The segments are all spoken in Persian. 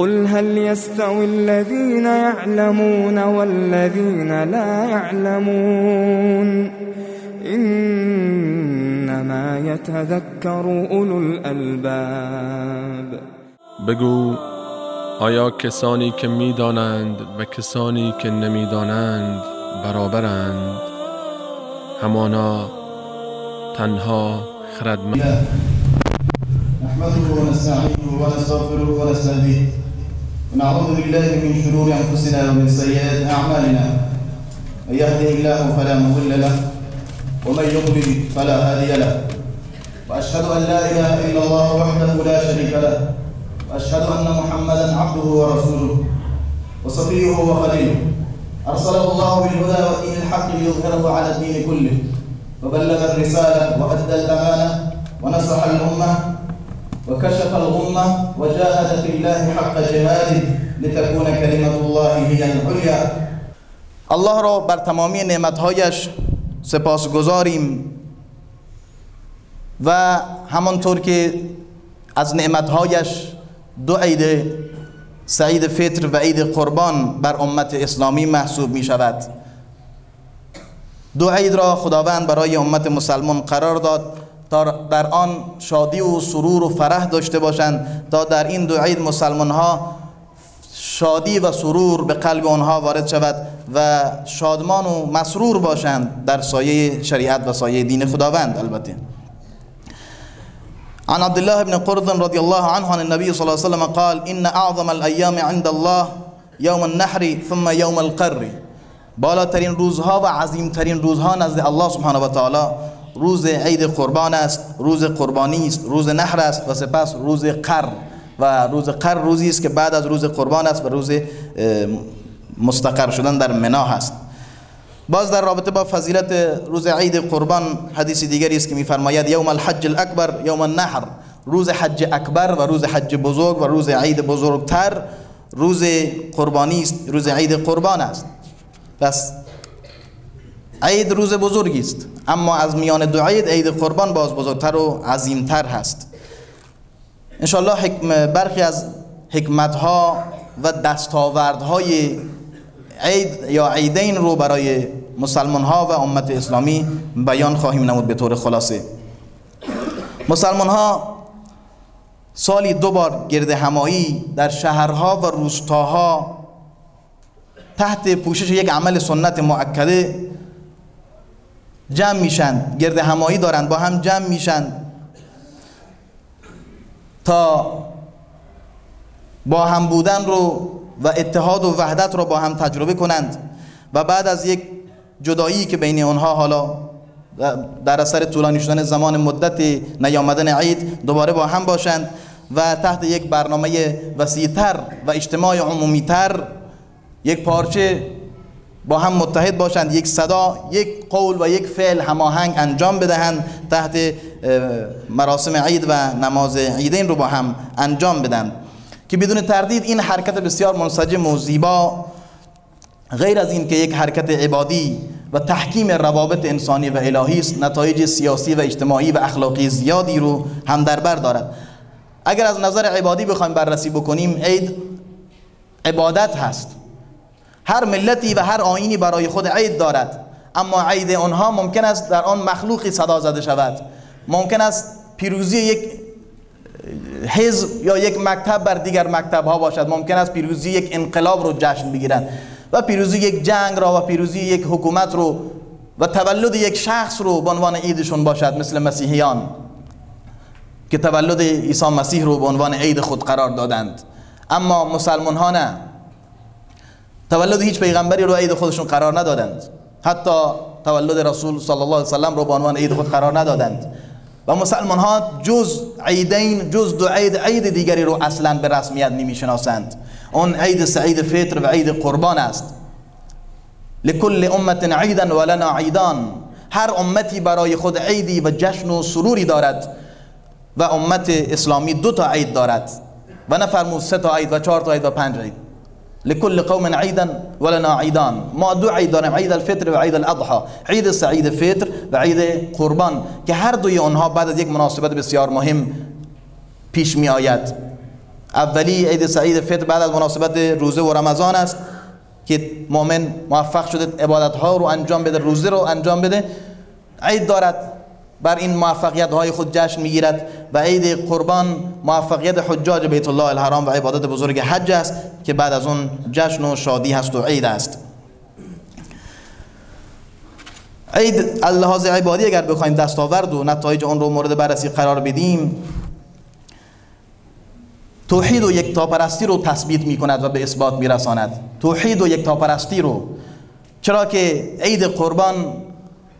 قل هل يستوي الذين يعلمون والذين لا يعلمون إنما يتذكر أولو الألباب. بگو آیا کسانی که میدانند و کسانی که نمیدانند برابرند؟ همانا تنها خردمند. نحمده ونستعينه ونستغفره ونستهديه ونعوذ بالله من شرور أنفسنا ومن سيئات أعمالنا. من يهده الله فلا مضل له ومن يضلل فلا هادي له. وأشهد أن لا إله إلا الله وحده لا شريك له وأشهد أن محمدا عبده ورسوله وصفيه وخليله. أرسله الله بالهدى ودين الحق ليظهره على الدين كله. وبلغ الرسالة وأدى الأمانة ونصح الأمة وكشف الغمة وجاهد في الله حق جهاده لتكون كلمة الله هي العليا. الله را بر تمامی نعمتهایش سپاس گذاریم و همانطور که از نعمتهایش دو عید سعید فطر و عید قربان بر امت اسلامی محسوب می شود دو عید را خداوند برای امت مسلمان قرار داد. تا در آن شادی و سرور و فرح داشته باشند تا در این دو عید مسلمان ها شادی و سرور به قلب آنها وارد شود و شادمان و مسرور باشند در سایه شریعت و سایه دین خداوند البته. عن عبد الله بن قرظ رضي الله عنه عن النبي صلى الله عليه وسلم قال إن أعظم الأيام عند الله يوم النحر ثم يوم القر. بالاترین روزها و عظیمترین روزها نزد الله سبحانه و تعالی. روز عید قربان است روز قربانی است روز نحر است و سپس روز قر. و روز قر روزی است که بعد از روز قربان است و روز مستقر شدن در منا هست. باز در رابطه با فضیلت روز عید قربان حدیث دیگری است که میفرماید یوم الحج الاکبر یوم النحر. روز حج اکبر و روز حج بزرگ و روز عید بزرگتر. روز قربانی است روز عید قربان است. پس عید روز بزرگی است. اما از میان دو عید عید قربان باز بزرگتر و عظیمتر هست. انشالله حکم برخی از حکمتها و دستاوردهای عید یا عیدین رو برای مسلمان ها و امت اسلامی بیان خواهیم نمود به طور خلاصه. مسلمان ها سالی دو بار گرد همایی در شهرها و روستاها تحت پوشش یک عمل سنت معکده جمع میشن گرد همایی دارند با هم جمع میشن. تا با هم بودن رو و اتحاد و وحدت رو با هم تجربه کنند و بعد از یک جدایی که بین آنها حالا در اثر طولانی شدن زمان مدت نیامدن عید دوباره با هم باشند و تحت یک برنامه وسیعتر و اجتماع عمومیتر یک پارچه با هم متحد باشند یک صدا یک قول و یک فعل هماهنگ انجام بدهند تحت مراسم عید و نماز عیدین رو با هم انجام بدن. که بدون تردید این حرکت بسیار منسجم و زیبا غیر از این که یک حرکت عبادی و تحکیم روابط انسانی و الهی است نتایج سیاسی و اجتماعی و اخلاقی زیادی رو هم در بر دارد. اگر از نظر عبادی بخوایم بررسی بکنیم عید عبادت هست. هر ملتی و هر آینی برای خود عید دارد. اما عید آنها ممکن است در آن مخلوقی صدا زده شود. ممکن است پیروزی یک حزب یا یک مکتب بر دیگر مکتب ها باشد. ممکن است پیروزی یک انقلاب رو جشن بگیرند و پیروزی یک جنگ را و پیروزی یک حکومت رو و تولد یک شخص رو به عنوان عیدشون باشد مثل مسیحیان که تولد عیسی مسیح رو به عنوان عید خود قرار دادند. اما مسلمان ها نه. تولد هیچ پیغمبری رو عید خودشون قرار ندادند. حتی تولد رسول صلی الله علیه وسلم رو به عنوان عید خود قرار ندادند. و مسلمان ها جز عیدین جز دو عید عید دیگری رو اصلا به رسمیت نمی‌شناسند. اون عید سعید فطر و عید قربان است. لکل امت عیدا ولنا عیدان. هر امتی برای خود عیدی و جشن و سروری دارد و امت اسلامی دو تا عید دارد. و نفرمود سه تا عید و چهار تا عید و پنج عید. لكل قوم عيدا ولنا عيدان ما دو عید داریم عید الفطر و عید الاضحى عید سعید فطر و عید قربان. که هر دوی آنها بعد از یک مناسبت بسیار مهم پیش می آید. اولی عید سعید فطر بعد از مناسبت روزه و رمضان است که مؤمن موفق شده عبادت ها رو انجام بده روزه رو انجام بده. عید دارد. بر این موفقیت های خود جشن می‌گیرد و عید قربان موفقیت حجاج بیت الله الحرام و عبادت بزرگ حج است که بعد از اون جشن و شادی هست و عید است. عید لحاظ عبادی اگر بخوایم دستاورد و نتایج اون رو مورد بررسی قرار بدیم توحید و یک تاپرستی رو تثبیت می کند و به اثبات می رساند توحید و یک تاپرستی رو چرا که عید قربان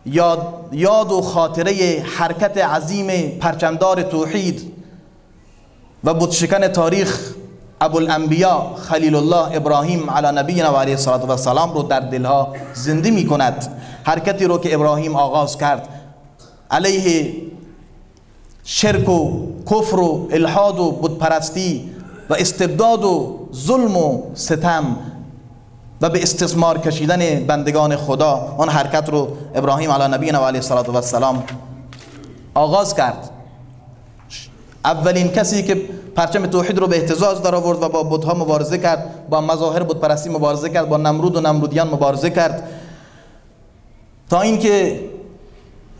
یاد, یاد و خاطره حرکت عظیم پرچمدار توحید و بودشکن تاریخ ابو الانبیا خلیل الله ابراهیم علی نبینا و علیه و سلام رو در دلها زنده می کند. حرکتی رو که ابراهیم آغاز کرد. علیه شرک و کفر و الحاد و بودپرستی و استبداد و ظلم و ستم. و به استثمار کشیدن بندگان خدا. آن حرکت رو ابراهیم علی نبینا و علیه و السلام آغاز کرد. اولین کسی که پرچم توحید رو به احتزاز در آورد و با بودها مبارزه کرد با مظاهر بودپرستی مبارزه کرد با نمرود و نمرودیان مبارزه کرد. تا اینکه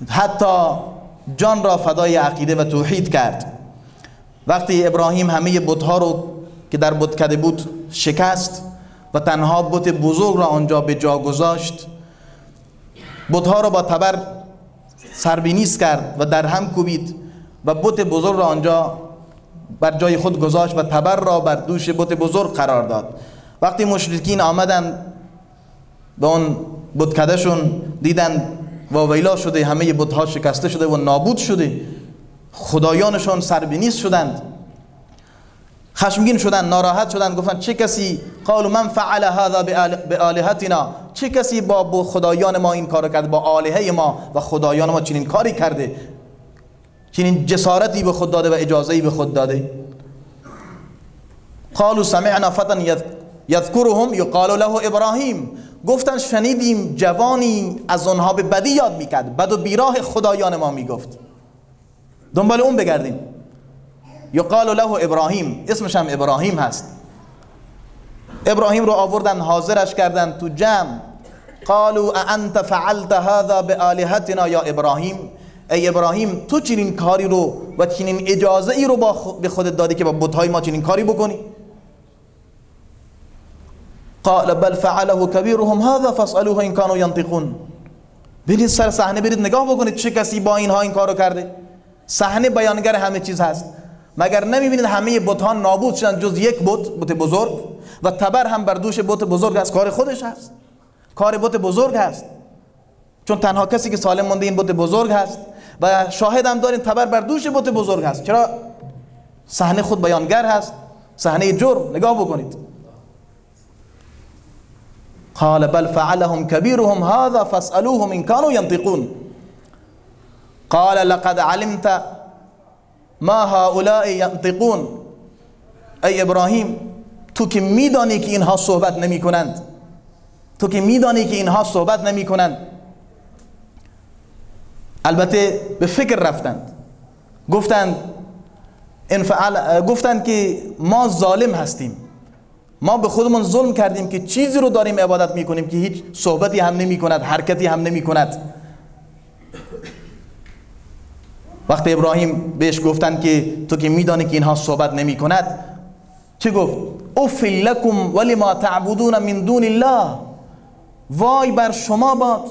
حتی جان را فدای عقیده و توحید کرد. وقتی ابراهیم همه بتها رو که در بتکده بود شکست و تنها بت بزرگ را آنجا به جا گذاشت. بتها را با تبر سربینیست کرد و در هم کوبید و بت بزرگ را آنجا بر جای خود گذاشت و تبر را بر دوش بت بزرگ قرار داد. وقتی مشرکین آمدن به اون بتکدهشون دیدن و ویلا شده همه بتها شکسته شده و نابود شده خدایانشون سربینیست شدند. خشمگین شدن ناراحت شدن گفتن چه کسی؟ قالوا من فعل هذا بالهتنا چه کسی با خدایان ما این کارو کرد با آلهه ما و خدایان ما چنین کاری کرده؟ چنین جسارتی به خود داده و اجازه به خود داده؟ قالوا سمعنا فتى یذکرهم یقال له ابراهیم. گفتن شنیدیم جوانی از آنها به بدی یاد می‌کرد بد و بیراه خدایان ما می‌گفت. دنبال اون بگردیم. یقال له ابراهیم. اسمش هم ابراهیم هست. ابراهیم رو آوردن حاضرش کردن تو جمع. قالوا انت فعلت هذا بآلهتنا یا ابراهیم؟ ای ابراهیم تو چنین کاری رو و چنین اجازه ای رو به خودت دادی که با بتهای ما چنین کاری بکنی؟ قال بل فعله كبيرهم هذا فاسألوه ان كانوا ينطقون برید سر صحنه برید نگاه بکنید چه کسی با اینها این کارو کرده. صحنه بیانگر همه چیز هست. مگر نمی‌بینید همه بتها نابود شدن جز یک بت بت بزرگ؟ و تبر هم بر دوش بت بزرگ است. کار خودش هست. کار بت بزرگ هست. چون تنها کسی که سالم مونده این بت بزرگ هست. و شاهد هم دارین تبر بر دوش بت بزرگ هست. چرا؟ صحنه خود بیانگر هست. صحنه جرم. نگاه بکنید. قال بل فعلهم كبيرهم هذا فاسألوهم إن كانوا ينطقون قال لقد علمت ما هؤلاء ينطقون. ای ابراهیم تو که میدانی که اینها صحبت نمی کنند تو که میدانی که اینها صحبت نمی کنند البته به فکر رفتند. گفتند انفعال گفتند که ما ظالم هستیم. ما به خودمون ظلم کردیم که چیزی رو داریم عبادت می‌کنیم که هیچ صحبتی هم نمی کند حرکتی هم نمی کند وقتی ابراهیم بهش گفتن که تو که میدانی که اینها صحبت نمی کند چه گفت؟ اف لکم ولی ما تعبدون من دون الله وای بر شما باد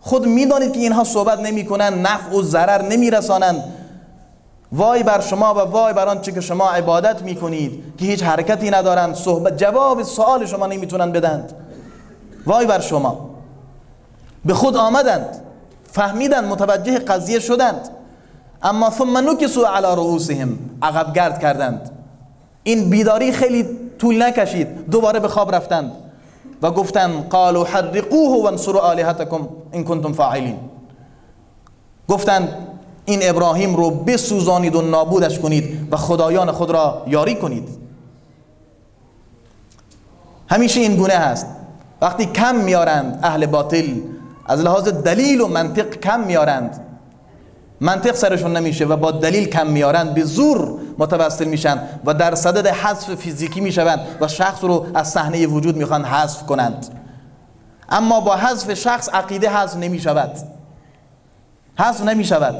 خود می‌دانید که اینها صحبت نمی کنند نفع و ضرر نمی رسانند وای بر شما و وای بر آنچه که شما عبادت می‌کنید که هیچ حرکتی ندارند صحبت جواب سوال شما نمی‌تونن بدند وای بر شما به خود آمدند فهمیدند متوجه قضیه شدند اما ثم نکسوا علی رؤوسهم. عقب گرد کردند. این بیداری خیلی طول نکشید. دوباره به خواب رفتند. و گفتند قالوا حرقوه وانصروا الهتكم ان کنتم فاعلین. گفتند این ابراهیم رو بسوزانید و نابودش کنید و خدایان خود را یاری کنید. همیشه این گونه هست وقتی کم میارند اهل باطل از لحاظ دلیل و منطق کم میارند. منطق سرشون نمیشه و با دلیل کم میارن به زور متوسل میشن و در صدد حذف فیزیکی می‌شوند و شخص رو از صحنه وجود می‌خوان حذف کنند. اما با حذف شخص عقیده حذف نمی‌شود. حذف نمی‌شود.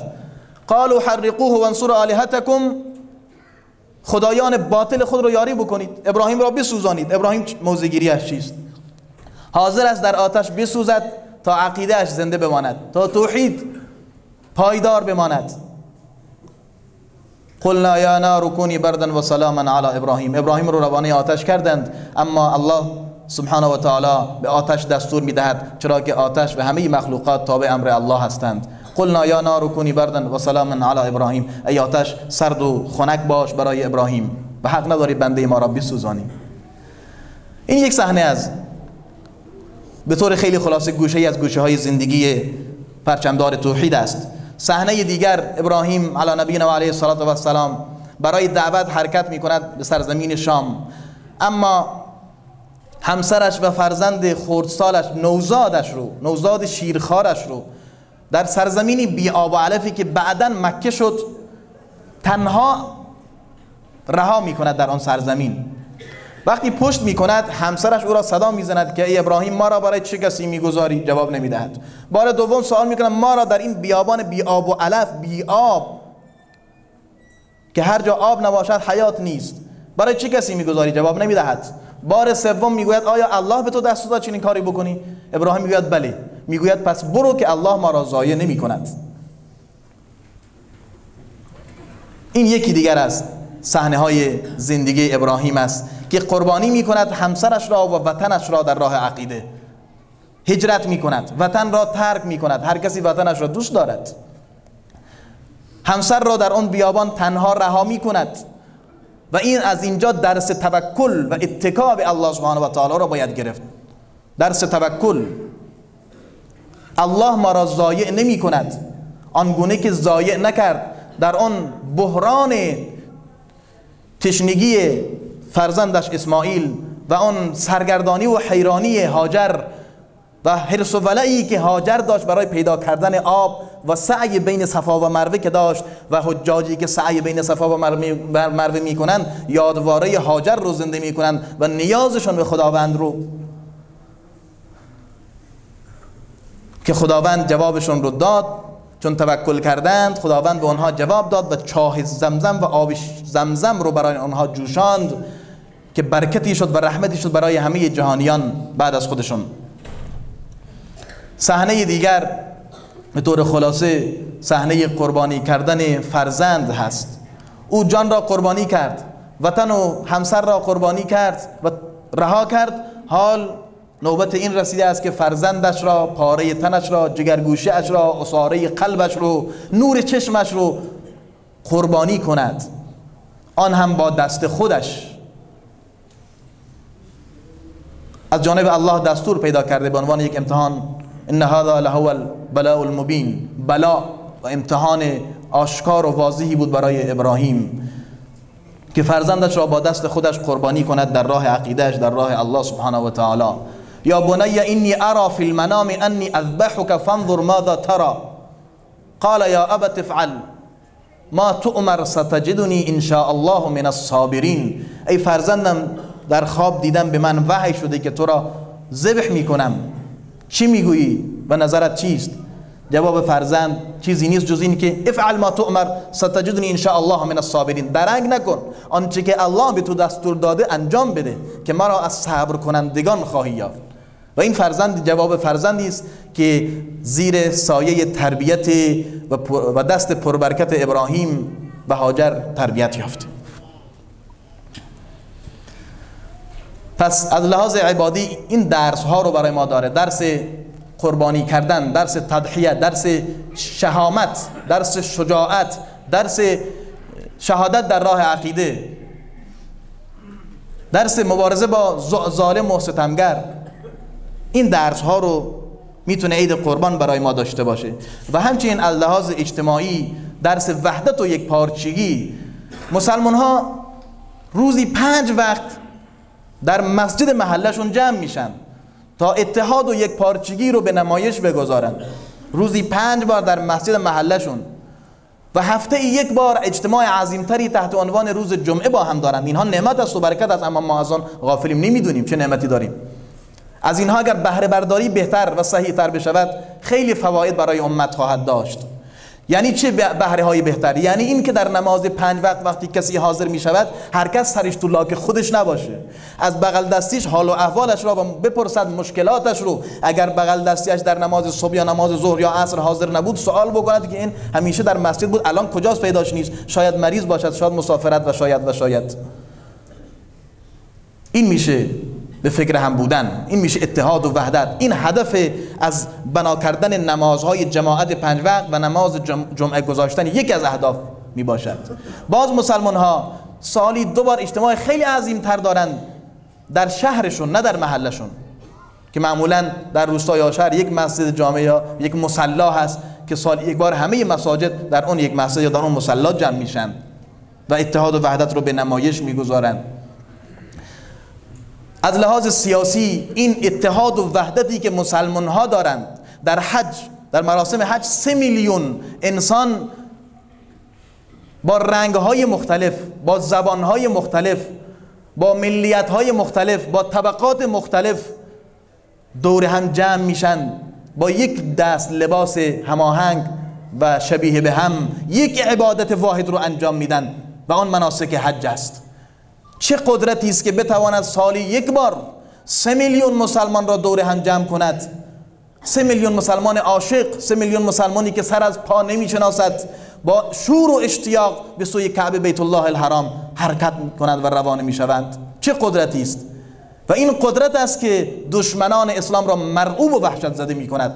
قالوا حرقوه وانصروا الهتكم خدایان باطل خود رو یاری بکنید. ابراهیم را بسوزانید. ابراهیم موزگیریش چیست؟ حاضر است در آتش بسوزد تا عقیدهش زنده بماند. تا توحید. پایدار بماند. قلنا یا نار کونی بردا و سلاما علی ابراهیم. ابراهیم رو روانه آتش کردند اما الله سبحانه و تعالی به آتش دستور می‌دهد چرا که آتش و همه مخلوقات تابع امر الله هستند. قلنا یا نار کونی بردا و سلاما علی ابراهیم. ای آتش سرد و خنک باش برای ابراهیم. و حق نداری بنده ما را بسوزانی. این یک صحنه از به طور خیلی خلاصه گوشه ای از گوشه های زندگی پرچمدار توحید است. صحنه دیگر ابراهیم علی نبینا و علیه الصلاه و السلام برای دعوت حرکت می کند به سرزمین شام. اما همسرش و فرزند خردسالش نوزادش رو نوزاد شیرخارش رو در سرزمینی بی آب و علفی که بعدا مکه شد تنها رها می کند در آن سرزمین. وقتی پشت می کند همسرش او را صدا می زند که ای ابراهیم ما را برای چه کسی می‌گذاری؟ جواب نمی دهد بار دوم سوال می کند ما را در این بیابان بی آب و علف آب که هر جا آب نباشد حیات نیست. برای چه کسی می‌گذاری؟ جواب نمی دهد بار سوم می‌گوید آیا الله به تو دست داد چنین کاری بکنی؟ ابراهیم می‌گوید بله. می‌گوید پس برو که الله ما را ضایع نمی کند این یکی دیگر از صحنه های زندگی ابراهیم است. که قربانی می کند همسرش را و وطنش را در راه عقیده. هجرت می کند وطن را ترک می کند هر کسی وطنش را دوست دارد. همسر را در آن بیابان تنها رها می کند و این از اینجا درس توکل و اتکا به الله سبحانه و تعالی را باید گرفت. درس توکل. الله ما را ضایع نمی کند آنگونه که ضایع نکرد. در آن بحران تشنگی فرزندش اسماعیل و آن سرگردانی و حیرانی هاجر و حرس و ولعی که هاجر داشت برای پیدا کردن آب و سعی بین صفا و مروه که داشت و حجاجی که سعی بین صفا و مروه می‌کنند یادواره هاجر رو زنده می‌کنند و نیازشون به خداوند رو که خداوند جوابشون رو داد. چون توکل کردند خداوند به آنها جواب داد و چاه زمزم و آب زمزم رو برای آنها جوشاند. که برکتی شد و رحمتی شد برای همه جهانیان بعد از خودشون. صحنه دیگر به طور خلاصه صحنه قربانی کردن فرزند هست. او جان را قربانی کرد وطن و همسر را قربانی کرد و رها کرد. حال نوبت این رسیده است که فرزندش را پاره تنش را جگرگوشه اش را اصاره قلبش رو نور چشمش رو قربانی کند. آن هم با دست خودش. از جانب الله دستور پیدا کرده به عنوان یک امتحان. ان هذا لهو البلاء المبین. بلا و امتحان آشکار و واضحی بود برای ابراهیم که فرزندش را با دست خودش قربانی کند در راه عقیدهش در راه الله سبحانه و تعالی. یا بنی اینی ارا فی المنام انی اذبحك فانظر ماذا ترى قال یا ابت افعل ما تؤمر ستجدنی ان شاء الله من الصابرین. ای فرزندم در خواب دیدم به من وحی شده که تو را ذبح می‌کنم. چی می‌گویی؟ و نظرت چیست؟ جواب فرزند چیزی نیست جز این که افعل ما تؤمر ستجدنی ان شاء الله من الصابرین. درنگ نکن. آنچه که الله به تو دستور داده انجام بده که مرا از صبر کنندگان خواهی یافت. و این فرزند جواب فرزندی است که زیر سایه تربیت و دست پربرکت ابراهیم و هاجر تربیت یافت. پس از لحاظ عبادی این درس ها رو برای ما داره. درس قربانی کردن درس تضحیه درس شهامت درس شجاعت درس شهادت در راه عقیده درس مبارزه با ظالم و ستمگر. این درس ها رو می‌تونه عید قربان برای ما داشته باشه. و همچنین از لحاظ اجتماعی درس وحدت و یک پارچگی مسلمان ها روزی پنج وقت در مسجد محلشون جمع میشن تا اتحاد و یک پارچگی رو به نمایش بگذارن. روزی پنج بار در مسجد محلشون و هفته ای یک بار اجتماع عظیمتری تحت عنوان روز جمعه با هم دارند اینها نعمت است و برکت است اما ما از آن غافلیم. نمی‌دونیم چه نعمتی داریم. از اینها اگر بهره برداری بهتر و صحیح تر بشود خیلی فواید برای امت خواهد داشت. یعنی چه بهره های بهتر یعنی این که در نماز پنج وقت وقتی کسی حاضر می شود هر کس سرش تو لاک خودش نباشه. از بغل دستیش حال و احوالش را بپرسد مشکلاتش رو. اگر بغل دستیش در نماز صبح یا نماز ظهر یا عصر حاضر نبود سوال بکند که این همیشه در مسجد بود الان کجاست؟ پیداش نیست. شاید مریض باشد شاید مسافرت و شاید و شاید. این میشه. به فکر هم بودن. این میشه اتحاد و وحدت. این هدف از بنا کردن نمازهای جماعت پنج وقت و نماز جمعه گذاشتن یکی از اهداف می باشد باز مسلمان ها سالی دو بار اجتماع خیلی عظیم تر دارند در شهرشون نه در محلشون. که معمولا در روستا یا شهر یک مسجد جامعه یا یک مسلا هست که سال یک بار همه مساجد در اون یک مسجد یا در اون مسلا جمع میشن و اتحاد و وحدت رو به نمایش می‌گذارند از لحاظ سیاسی این اتحاد و وحدتی که مسلمان ها دارند در حج در مراسم حج سه میلیون انسان با رنگ های مختلف با زبان های مختلف با ملیت های مختلف با طبقات مختلف دور هم جمع میشن با یک دست لباس هماهنگ و شبیه به هم یک عبادت واحد رو انجام میدن و آن مناسک حج است. چه قدرتی است که بتواند سالی یک بار سه میلیون مسلمان را دور هم جمع کند؟ سه میلیون مسلمان عاشق سه میلیون مسلمانی که سر از پا نمی‌شناسد با شور و اشتیاق به سوی کعبه بیت الله الحرام حرکت کنند و روانه می‌شوند. چه قدرتی است؟ و این قدرت است که دشمنان اسلام را مرعوب و وحشت زده می کند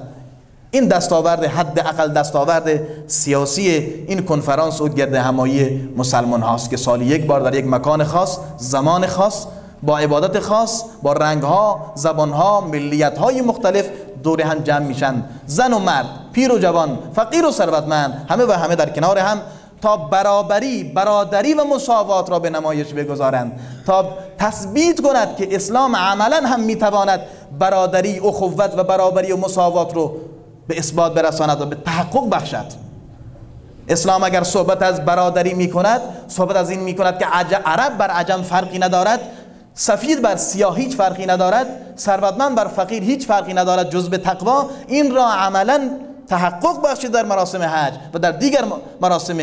این دستاورد حد اقل دستاورد سیاسی این کنفرانس و گرد همایی مسلمان هاست که سالی یک بار در یک مکان خاص زمان خاص با عبادت خاص با رنگ ها زبان ها ملیت های مختلف دور هم جمع میشن. زن و مرد پیر و جوان فقیر و ثروتمند همه و همه در کنار هم تا برابری برادری و مساوات را به نمایش بگذارند. تا تثبیت کند که اسلام عملا هم می‌تواند برادری اخوت و برابری و مساوات رو به اثبات برساند و به تحقق بخشد. اسلام اگر صحبت از برادری می کند صحبت از این می کند که عرب بر عجم فرقی ندارد سفید بر سیاه هیچ فرقی ندارد ثروتمند بر فقیر هیچ فرقی ندارد جز به تقوا این را عملا تحقق بخشید در مراسم حج و در دیگر مراسم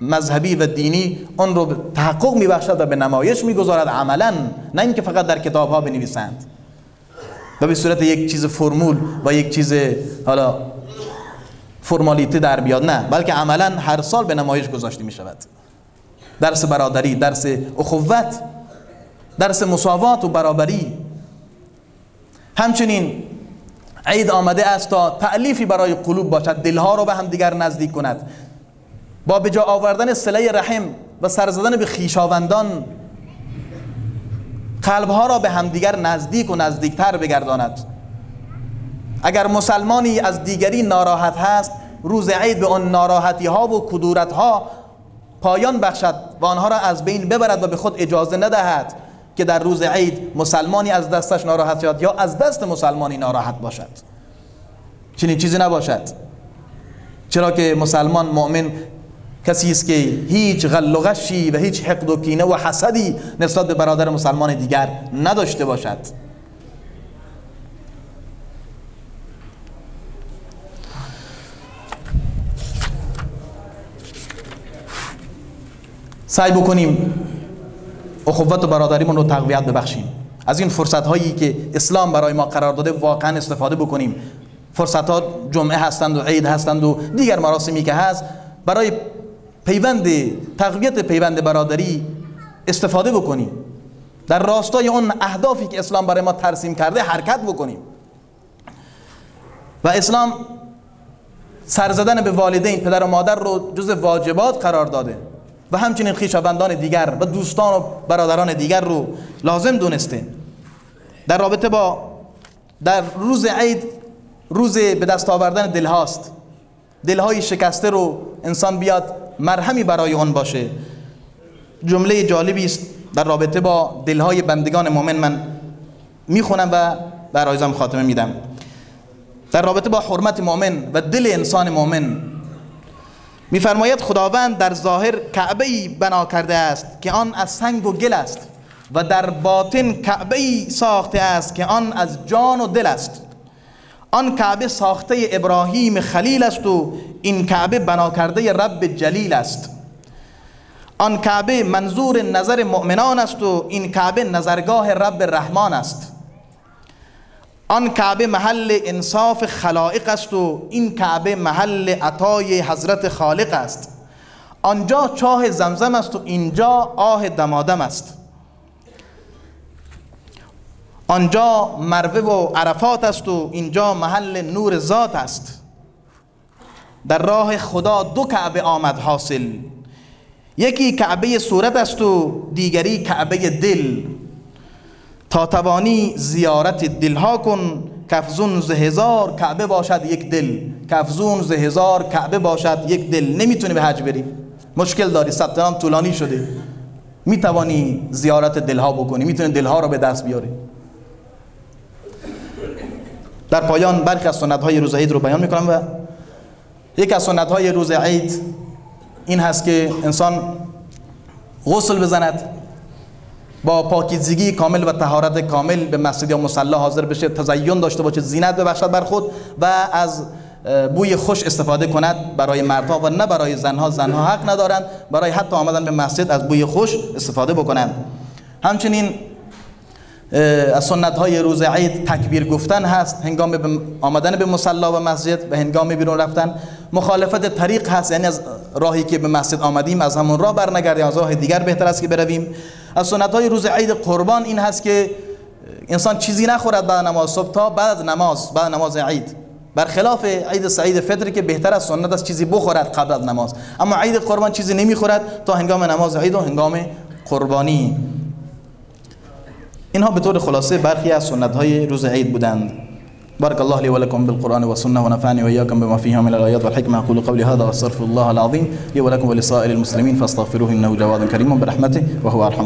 مذهبی و دینی اون رو تحقق میبخشد و به نمایش می‌گذارد عملا نه اینکه فقط در کتاب ها بنویسند. و به صورت یک چیز فرمول و یک چیز حالا فرمالیته در بیاد نه. بلکه عملا هر سال به نمایش گذاشته می شود درس برادری درس اخوت درس مساوات و برابری. همچنین عید آمده است تا تعلیفی برای قلوب باشد دلها رو به هم دیگر نزدیک کند. با به جا آوردن صله رحم و سر زدن به خیشاوندان قلبها را به همدیگر نزدیک و نزدیکتر بگرداند. اگر مسلمانی از دیگری ناراحت هست روز عید به آن ناراحتی ها و کدورت ها پایان بخشد و آنها را از بین ببرد و به خود اجازه ندهد که در روز عید مسلمانی از دستش ناراحت شد یا از دست مسلمانی ناراحت باشد. چنین چیزی نباشد. چرا که مسلمان مؤمن کسی است که هیچ غل و و هیچ حقد و کینه و حسدی نسبت به برادر مسلمان دیگر نداشته باشد. سعی بکنیم اخوت و برادریمون رو تقویت ببخشیم. از این فرصت هایی که اسلام برای ما قرار داده واقعا استفاده بکنیم. فرصت ها جمعه هستند و عید هستند و دیگر مراسمی که هست برای پیوند تقویت پیوند برادری استفاده بکنیم. در راستای اون اهدافی که اسلام برای ما ترسیم کرده حرکت بکنیم. و اسلام سرزدن به والدین پدر و مادر رو جز واجبات قرار داده و همچنین خویشاوندان دیگر و دوستان و برادران دیگر رو لازم دونسته. در رابطه با در روز عید روز به دست آوردن دل هاست دلهای شکسته رو انسان بیاد مرهمی برای اون باشه. جمله جالبی است در رابطه با دلهای بندگان مؤمن من می‌خونم و در آیزم خاتمه میدم. در رابطه با حرمت مؤمن و دل انسان مؤمن میفرماید خداوند در ظاهر کعبه ای بنا کرده است که آن از سنگ و گل است و در باطن کعبه ای ساخته است که آن از جان و دل است. آن کعبه ساخته ابراهیم خلیل است و این کعبه بنا کرده رب جلیل است. آن کعبه منظور نظر مؤمنان است و این کعبه نظرگاه رب رحمان است. آن کعبه محل انصاف خلائق است و این کعبه محل عطای حضرت خالق است. آنجا چاه زمزم است و اینجا آه دمادم است. آنجا مروه و عرفات است و اینجا محل نور ذات است. در راه خدا دو کعبه آمد حاصل. یکی کعبه صورت است و دیگری کعبه دل. تا توانی زیارت دلها کن کفزون ز هزار کعبه باشد یک دل. کفزون ز هزار کعبه باشد یک دل. نمی‌تونی به حج بری مشکل داری ثبت نام طولانی شده. می‌توانی زیارت دلها بکنی. می‌تونی دلها رو به دست بیاری. در پایان برخی از سنت های روز عید رو بیان می‌کنم و یک از سنت های روز عید این هست که انسان غسل بزند با پاکیزگی کامل و طهارت کامل به مسجد یا مصلی حاضر بشه تزین داشته باشه زینت ببخشد بر خود و از بوی خوش استفاده کند. برای مردها و نه برای زنها. زنها حق ندارند. برای حتی آمدن به مسجد از بوی خوش استفاده بکنند. همچنین از سنت های روز عید تکبیر گفتن هست. هنگام آمدن به مصلا و مسجد و هنگام بیرون رفتن. مخالفت طریق هست یعنی از راهی که به مسجد آمدیم از همون راه برنگردیم از راه دیگر بهتر است که برویم. از سنت های روز عید قربان این هست که انسان چیزی نخورد بعد نماز صبح تا بعد از نماز بعد نماز عید. برخلاف عید سعید فطری که بهتر از سنت است چیزی بخورد قبل از نماز. اما عید قربان چیزی نمی‌خورد تا هنگام نماز عید و هنگام قربانی. اینها به طور خلاصه برخی از سنت های روز عید بودند. بارك الله لي ولكم بالقرآن والسنة ونفعني وإياكم بما فيها من الآيات والحكمة. أقول قولي هذا وأستغفر الله العظيم لي ولكم ولسائر المسلمين فاستغفروه إنه جواد كريم برحمته وهو أرحم